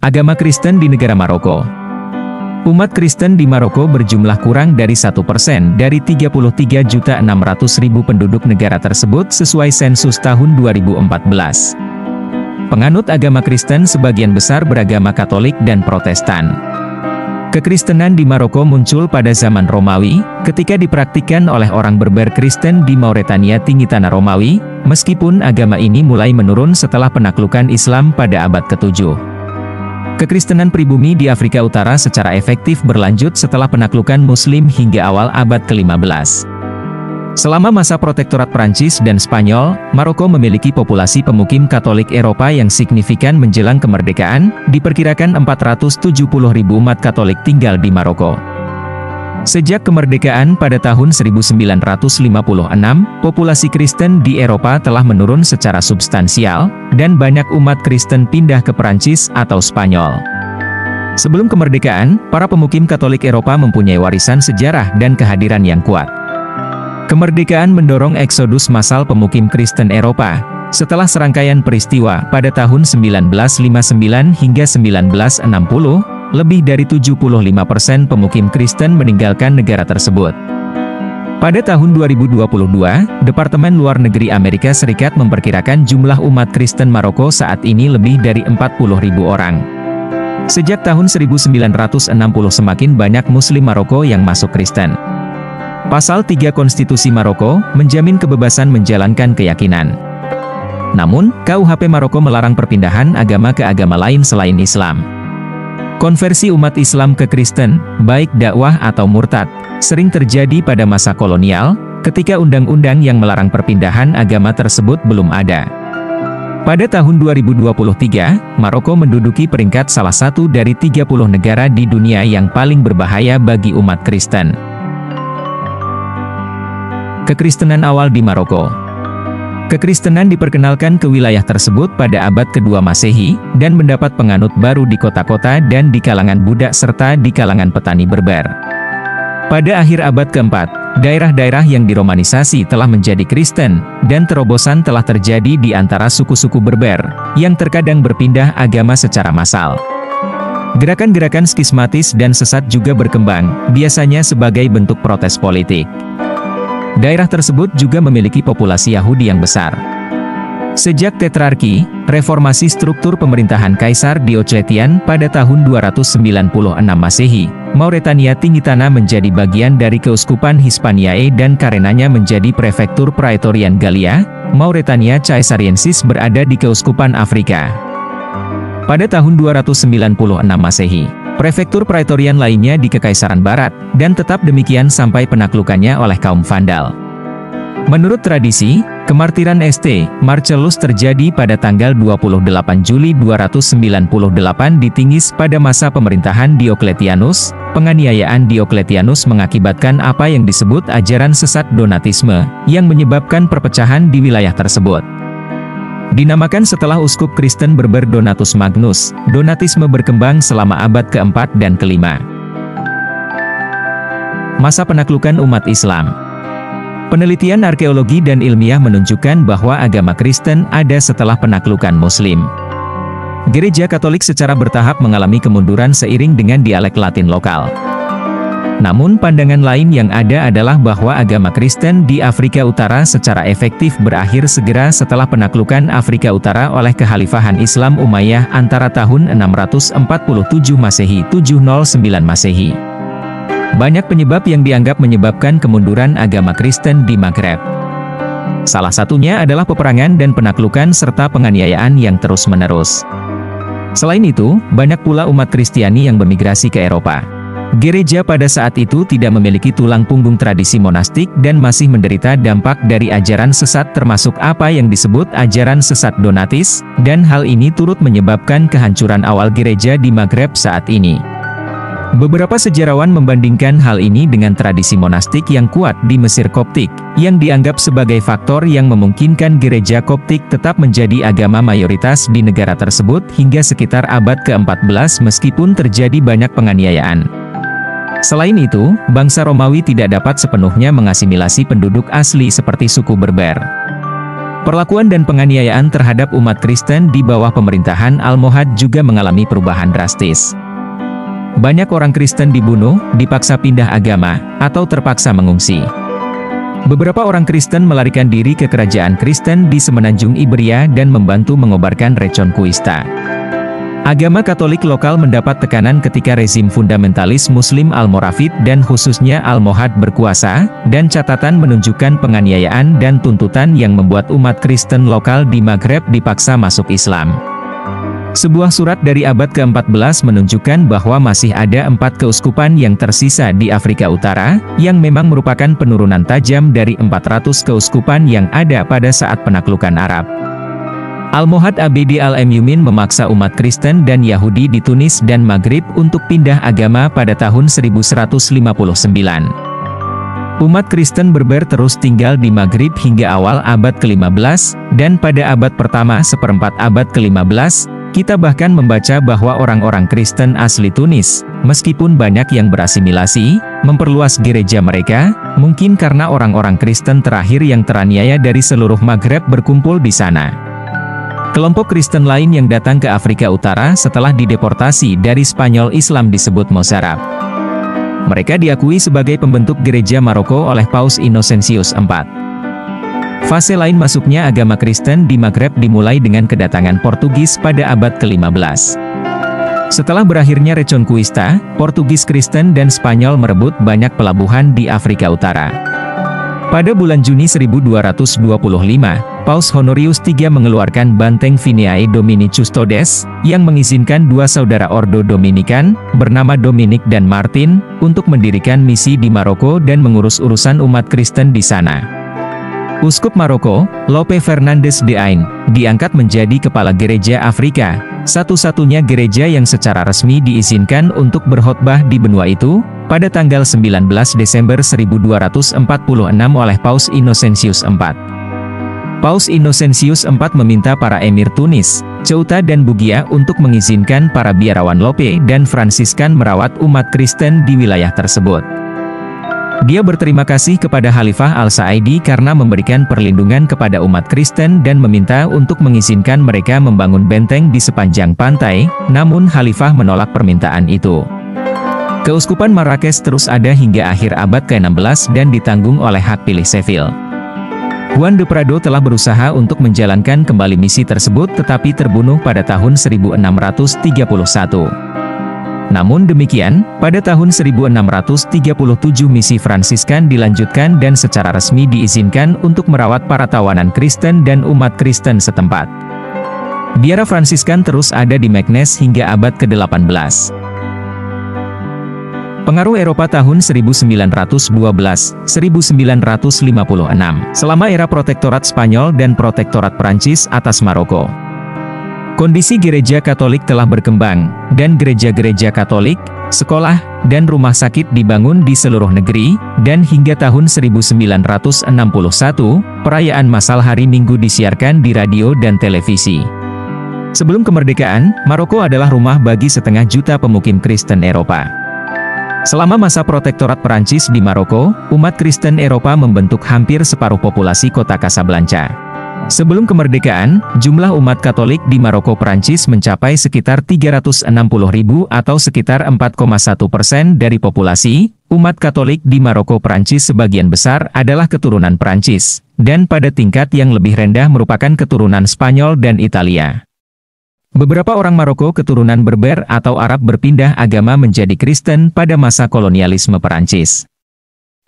Agama Kristen di negara Maroko Umat Kristen di Maroko berjumlah kurang dari satu persen dari 33.600.000 penduduk negara tersebut sesuai sensus tahun 2014. Penganut agama Kristen sebagian besar beragama Katolik dan Protestan. Kekristenan di Maroko muncul pada zaman Romawi, ketika dipraktikkan oleh orang berber Kristen di Mauretania tinggi tanah Romawi, meskipun agama ini mulai menurun setelah penaklukan Islam pada abad ke-7. Kekristenan pribumi di Afrika Utara secara efektif berlanjut setelah penaklukan Muslim hingga awal abad ke-15. Selama masa protektorat Prancis dan Spanyol, Maroko memiliki populasi pemukim Katolik Eropa yang signifikan menjelang kemerdekaan, diperkirakan 470 ribu umat Katolik tinggal di Maroko. Sejak kemerdekaan pada tahun 1956, populasi Kristen di Eropa telah menurun secara substansial, dan banyak umat Kristen pindah ke Perancis atau Spanyol. Sebelum kemerdekaan, para pemukim Katolik Eropa mempunyai warisan sejarah dan kehadiran yang kuat. Kemerdekaan mendorong eksodus massal pemukim Kristen Eropa, setelah serangkaian peristiwa pada tahun 1959 hingga 1960, lebih dari 75% pemukim Kristen meninggalkan negara tersebut. Pada tahun 2022, Departemen Luar Negeri Amerika Serikat memperkirakan jumlah umat Kristen Maroko saat ini lebih dari 40.000 orang. Sejak tahun 1960 semakin banyak Muslim Maroko yang masuk Kristen. Pasal 3 Konstitusi Maroko menjamin kebebasan menjalankan keyakinan. Namun, KUHP Maroko melarang perpindahan agama ke agama lain selain Islam. Konversi umat Islam ke Kristen, baik dakwah atau murtad, sering terjadi pada masa kolonial, ketika undang-undang yang melarang perpindahan agama tersebut belum ada. Pada tahun 2023, Maroko menduduki peringkat salah satu dari 30 negara di dunia yang paling berbahaya bagi umat Kristen. Kekristenan awal di Maroko Kekristenan diperkenalkan ke wilayah tersebut pada abad kedua Masehi, dan mendapat penganut baru di kota-kota dan di kalangan budak serta di kalangan petani berber. Pada akhir abad keempat, daerah-daerah yang diromanisasi telah menjadi Kristen, dan terobosan telah terjadi di antara suku-suku berber, yang terkadang berpindah agama secara massal. Gerakan-gerakan skismatis dan sesat juga berkembang, biasanya sebagai bentuk protes politik. Daerah tersebut juga memiliki populasi Yahudi yang besar. Sejak tetrarki, reformasi struktur pemerintahan Kaisar Diocletian pada tahun 296 Masehi, Mauretania Tinggi Tanah menjadi bagian dari Keuskupan Hispaniae dan karenanya menjadi Prefektur Praetorian Galia, Mauretania Caesariensis berada di Keuskupan Afrika. Pada tahun 296 Masehi, prefektur praetorian lainnya di Kekaisaran Barat, dan tetap demikian sampai penaklukannya oleh kaum Vandal. Menurut tradisi, kemartiran St. Marcellus terjadi pada tanggal 28 Juli 298 di Tingis pada masa pemerintahan Diokletianus. Penganiayaan Diokletianus mengakibatkan apa yang disebut ajaran sesat Donatisme, yang menyebabkan perpecahan di wilayah tersebut. Dinamakan setelah uskup Kristen berber Donatus Magnus, Donatisme berkembang selama abad keempat dan kelima. Masa penaklukan umat Islam Penelitian arkeologi dan ilmiah menunjukkan bahwa agama Kristen ada setelah penaklukan Muslim. Gereja Katolik secara bertahap mengalami kemunduran seiring dengan dialek Latin lokal. Namun pandangan lain yang ada adalah bahwa agama Kristen di Afrika Utara secara efektif berakhir segera setelah penaklukan Afrika Utara oleh Kekhalifahan Islam Umayyah antara tahun 647 Masehi 709 Masehi. Banyak penyebab yang dianggap menyebabkan kemunduran agama Kristen di Maghreb. Salah satunya adalah peperangan dan penaklukan serta penganiayaan yang terus-menerus. Selain itu, banyak pula umat Kristiani yang bermigrasi ke Eropa. Gereja pada saat itu tidak memiliki tulang punggung tradisi monastik dan masih menderita dampak dari ajaran sesat termasuk apa yang disebut ajaran sesat Donatis, dan hal ini turut menyebabkan kehancuran awal gereja di Maghreb saat ini. Beberapa sejarawan membandingkan hal ini dengan tradisi monastik yang kuat di Mesir Koptik, yang dianggap sebagai faktor yang memungkinkan gereja Koptik tetap menjadi agama mayoritas di negara tersebut hingga sekitar abad ke-14 meskipun terjadi banyak penganiayaan. Selain itu, bangsa Romawi tidak dapat sepenuhnya mengasimilasi penduduk asli seperti suku Berber. Perlakuan dan penganiayaan terhadap umat Kristen di bawah pemerintahan Almohad juga mengalami perubahan drastis. Banyak orang Kristen dibunuh, dipaksa pindah agama, atau terpaksa mengungsi. Beberapa orang Kristen melarikan diri ke kerajaan Kristen di semenanjung Iberia dan membantu mengobarkan recon kuista. Agama Katolik lokal mendapat tekanan ketika rezim fundamentalis Muslim Al-Moravid dan khususnya Al-Mohad berkuasa, dan catatan menunjukkan penganiayaan dan tuntutan yang membuat umat Kristen lokal di Maghreb dipaksa masuk Islam. Sebuah surat dari abad ke-14 menunjukkan bahwa masih ada empat keuskupan yang tersisa di Afrika Utara, yang memang merupakan penurunan tajam dari 400 keuskupan yang ada pada saat penaklukan Arab. Al-Mohad Abidi Al-Emyumin memaksa umat Kristen dan Yahudi di Tunis dan Maghrib untuk pindah agama pada tahun 1159. Umat Kristen berber terus tinggal di Maghrib hingga awal abad ke-15, dan pada abad pertama seperempat abad ke-15, kita bahkan membaca bahwa orang-orang Kristen asli Tunis, meskipun banyak yang berasimilasi, memperluas gereja mereka, mungkin karena orang-orang Kristen terakhir yang teraniaya dari seluruh Maghreb berkumpul di sana. Kelompok Kristen lain yang datang ke Afrika Utara setelah dideportasi dari Spanyol Islam disebut Mozarab. Mereka diakui sebagai pembentuk gereja Maroko oleh Paus Innocentius IV. Fase lain masuknya agama Kristen di Maghreb dimulai dengan kedatangan Portugis pada abad ke-15. Setelah berakhirnya Reconquista, Portugis Kristen dan Spanyol merebut banyak pelabuhan di Afrika Utara. Pada bulan Juni 1225, Paus Honorius III mengeluarkan Banteng Vineae Domini Custodes, yang mengizinkan dua saudara Ordo Dominikan, bernama Dominik dan Martin, untuk mendirikan misi di Maroko dan mengurus urusan umat Kristen di sana. Uskup Maroko, Lope Fernandes de Ain, diangkat menjadi kepala gereja Afrika, satu-satunya gereja yang secara resmi diizinkan untuk berkhotbah di benua itu, pada tanggal 19 Desember 1246 oleh Paus Innocentius IV. Paus Innocentius IV meminta para emir Tunis, Ceuta dan Bugia untuk mengizinkan para biarawan Lope dan Fransiskan merawat umat Kristen di wilayah tersebut. Dia berterima kasih kepada Khalifah Al-Sa'idi karena memberikan perlindungan kepada umat Kristen dan meminta untuk mengizinkan mereka membangun benteng di sepanjang pantai, namun Khalifah menolak permintaan itu. Keuskupan Marrakesh terus ada hingga akhir abad ke-16 dan ditanggung oleh hak pilih Seville. Juan de Prado telah berusaha untuk menjalankan kembali misi tersebut tetapi terbunuh pada tahun 1631. Namun demikian, pada tahun 1637 misi Fransiskan dilanjutkan dan secara resmi diizinkan untuk merawat para tawanan Kristen dan umat Kristen setempat. Biara Fransiskan terus ada di Meknes hingga abad ke-18. Pengaruh Eropa tahun 1912-1956 selama era protektorat Spanyol dan protektorat Prancis atas Maroko. Kondisi gereja Katolik telah berkembang, dan gereja-gereja Katolik, sekolah, dan rumah sakit dibangun di seluruh negeri, dan hingga tahun 1961, perayaan masal hari Minggu disiarkan di radio dan televisi. Sebelum kemerdekaan, Maroko adalah rumah bagi setengah juta pemukim Kristen Eropa. Selama masa protektorat Perancis di Maroko, umat Kristen Eropa membentuk hampir separuh populasi kota Casablanca. Sebelum kemerdekaan, jumlah umat Katolik di Maroko Perancis mencapai sekitar 360 ribu atau sekitar 4,1 persen dari populasi. Umat Katolik di Maroko Perancis sebagian besar adalah keturunan Perancis, dan pada tingkat yang lebih rendah merupakan keturunan Spanyol dan Italia. Beberapa orang Maroko keturunan Berber atau Arab berpindah agama menjadi Kristen pada masa kolonialisme Perancis.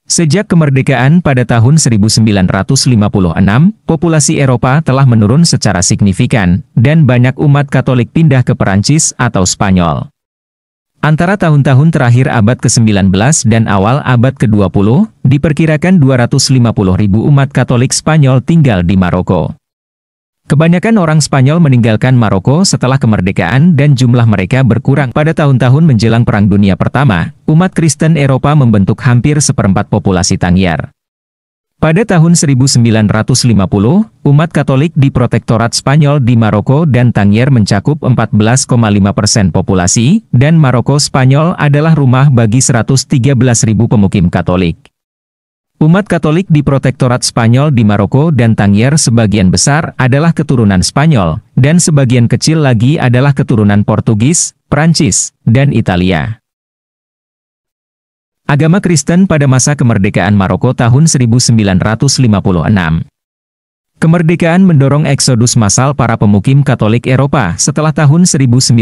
Sejak kemerdekaan pada tahun 1956, populasi Eropa telah menurun secara signifikan, dan banyak umat Katolik pindah ke Perancis atau Spanyol. Antara tahun-tahun terakhir abad ke-19 dan awal abad ke-20, diperkirakan 250 ribu umat Katolik Spanyol tinggal di Maroko. Kebanyakan orang Spanyol meninggalkan Maroko setelah kemerdekaan dan jumlah mereka berkurang pada tahun-tahun menjelang Perang Dunia Pertama, umat Kristen Eropa membentuk hampir seperempat populasi Tangier. Pada tahun 1950, umat Katolik di Protektorat Spanyol di Maroko dan Tangier mencakup 14,5 persen populasi, dan Maroko Spanyol adalah rumah bagi 113.000 pemukim Katolik. Umat Katolik di Protektorat Spanyol di Maroko dan Tangier sebagian besar adalah keturunan Spanyol, dan sebagian kecil lagi adalah keturunan Portugis, Prancis, dan Italia. Agama Kristen pada masa kemerdekaan Maroko tahun 1956 Kemerdekaan mendorong eksodus massal para pemukim Katolik Eropa setelah tahun 1956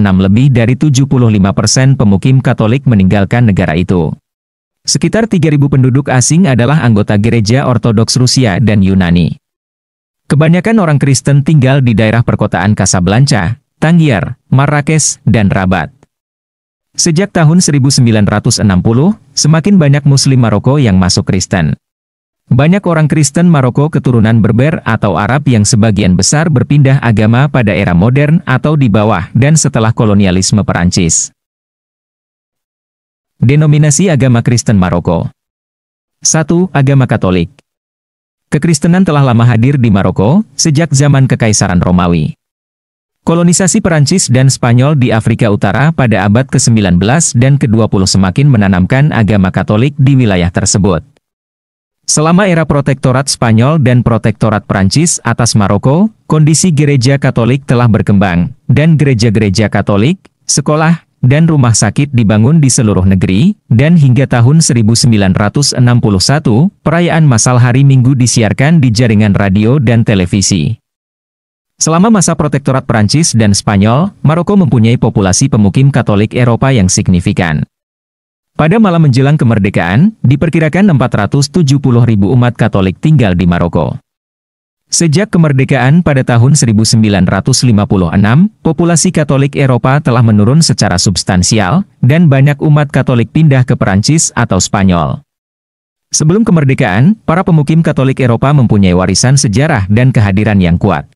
lebih dari 75% pemukim Katolik meninggalkan negara itu. Sekitar 3.000 penduduk asing adalah anggota gereja Ortodoks Rusia dan Yunani. Kebanyakan orang Kristen tinggal di daerah perkotaan Casablanca, Tangier, Marrakesh, dan Rabat. Sejak tahun 1960, semakin banyak Muslim Maroko yang masuk Kristen. Banyak orang Kristen Maroko keturunan Berber atau Arab yang sebagian besar berpindah agama pada era modern atau di bawah dan setelah kolonialisme Perancis. Denominasi agama Kristen Maroko 1. Agama Katolik Kekristenan telah lama hadir di Maroko, sejak zaman Kekaisaran Romawi. Kolonisasi Perancis dan Spanyol di Afrika Utara pada abad ke-19 dan ke-20 semakin menanamkan agama Katolik di wilayah tersebut. Selama era protektorat Spanyol dan protektorat Perancis atas Maroko, kondisi gereja Katolik telah berkembang, dan gereja-gereja Katolik, sekolah, dan rumah sakit dibangun di seluruh negeri, dan hingga tahun 1961, perayaan masal hari Minggu disiarkan di jaringan radio dan televisi. Selama masa protektorat Prancis dan Spanyol, Maroko mempunyai populasi pemukim Katolik Eropa yang signifikan. Pada malam menjelang kemerdekaan, diperkirakan 470 ribu umat Katolik tinggal di Maroko. Sejak kemerdekaan pada tahun 1956, populasi Katolik Eropa telah menurun secara substansial, dan banyak umat Katolik pindah ke Perancis atau Spanyol. Sebelum kemerdekaan, para pemukim Katolik Eropa mempunyai warisan sejarah dan kehadiran yang kuat.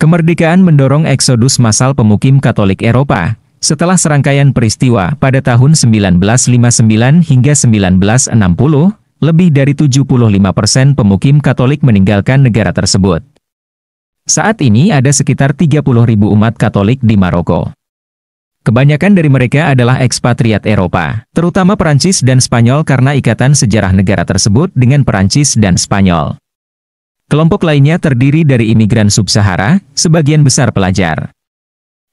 Kemerdekaan mendorong eksodus massal pemukim Katolik Eropa, setelah serangkaian peristiwa pada tahun 1959 hingga 1960, lebih dari 75% pemukim Katolik meninggalkan negara tersebut. Saat ini ada sekitar 30 ribu umat Katolik di Maroko. Kebanyakan dari mereka adalah ekspatriat Eropa, terutama Perancis dan Spanyol karena ikatan sejarah negara tersebut dengan Perancis dan Spanyol. Kelompok lainnya terdiri dari imigran sub-Sahara, sebagian besar pelajar.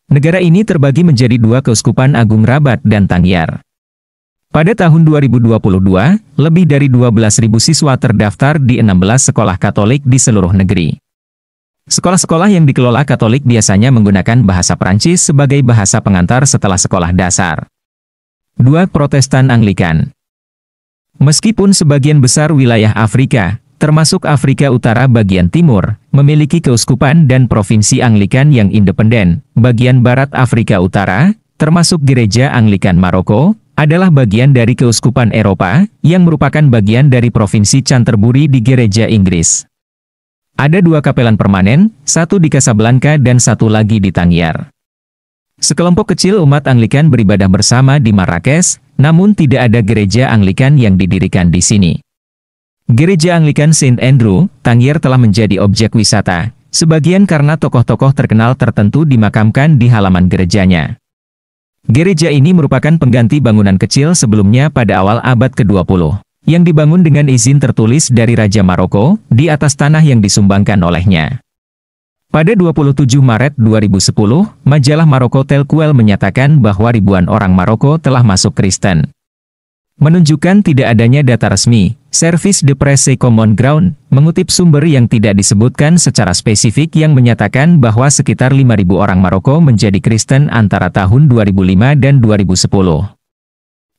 Negara ini terbagi menjadi dua keuskupan agung Rabat dan Tangier. Pada tahun 2022, lebih dari 12.000 siswa terdaftar di 16 sekolah Katolik di seluruh negeri. Sekolah-sekolah yang dikelola Katolik biasanya menggunakan bahasa Prancis sebagai bahasa pengantar setelah sekolah dasar. 2. Protestan Anglikan Meskipun sebagian besar wilayah Afrika, termasuk Afrika Utara bagian timur, memiliki keuskupan dan provinsi Anglikan yang independen, bagian barat Afrika Utara, termasuk Gereja Anglikan Maroko, adalah bagian dari Keuskupan Eropa, yang merupakan bagian dari Provinsi Canterbury di Gereja Inggris. Ada dua kapelan permanen, satu di Casablanca dan satu lagi di Tangier. Sekelompok kecil umat Anglikan beribadah bersama di Marrakesh, namun tidak ada gereja Anglikan yang didirikan di sini. Gereja Anglikan Saint Andrew, Tangier telah menjadi objek wisata, sebagian karena tokoh-tokoh terkenal tertentu dimakamkan di halaman gerejanya. Gereja ini merupakan pengganti bangunan kecil sebelumnya pada awal abad ke-20, yang dibangun dengan izin tertulis dari Raja Maroko, di atas tanah yang disumbangkan olehnya. Pada 27 Maret 2010, majalah Maroko Telkuel menyatakan bahwa ribuan orang Maroko telah masuk Kristen. Menunjukkan tidak adanya data resmi, Service de Presse Common Ground mengutip sumber yang tidak disebutkan secara spesifik yang menyatakan bahwa sekitar 5.000 orang Maroko menjadi Kristen antara tahun 2005 dan 2010.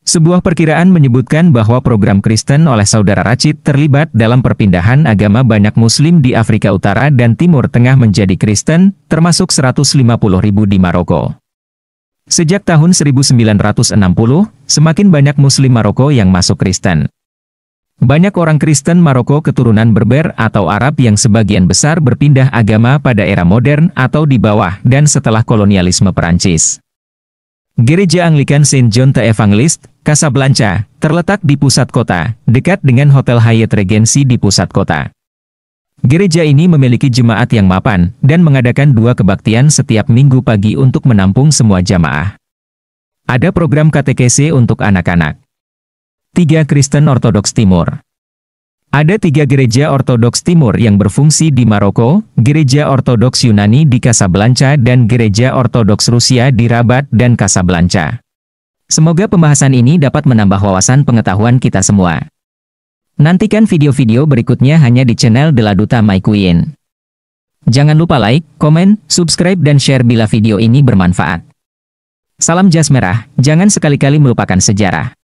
Sebuah perkiraan menyebutkan bahwa program Kristen oleh saudara Rachid terlibat dalam perpindahan agama banyak Muslim di Afrika Utara dan Timur Tengah menjadi Kristen, termasuk 150 ribu di Maroko. Sejak tahun 1960, semakin banyak Muslim Maroko yang masuk Kristen. Banyak orang Kristen Maroko keturunan Berber atau Arab yang sebagian besar berpindah agama pada era modern atau di bawah dan setelah kolonialisme Perancis. Gereja Anglikan Saint John the Evangelist, Casablanca, terletak di pusat kota, dekat dengan Hotel Hyatt Regency di pusat kota. Gereja ini memiliki jemaat yang mapan, dan mengadakan dua kebaktian setiap minggu pagi untuk menampung semua jamaah. Ada program KTKC untuk anak-anak. 3 Kristen Ortodoks Timur ada tiga gereja Ortodoks Timur yang berfungsi di Maroko, Gereja Ortodoks Yunani di Casablanca dan Gereja Ortodoks Rusia di Rabat dan Casablanca. Semoga pembahasan ini dapat menambah wawasan pengetahuan kita semua. Nantikan video-video berikutnya hanya di channel Deladuta My Queen. Jangan lupa like, komen, subscribe dan share bila video ini bermanfaat. Salam jas merah, jangan sekali-kali melupakan sejarah.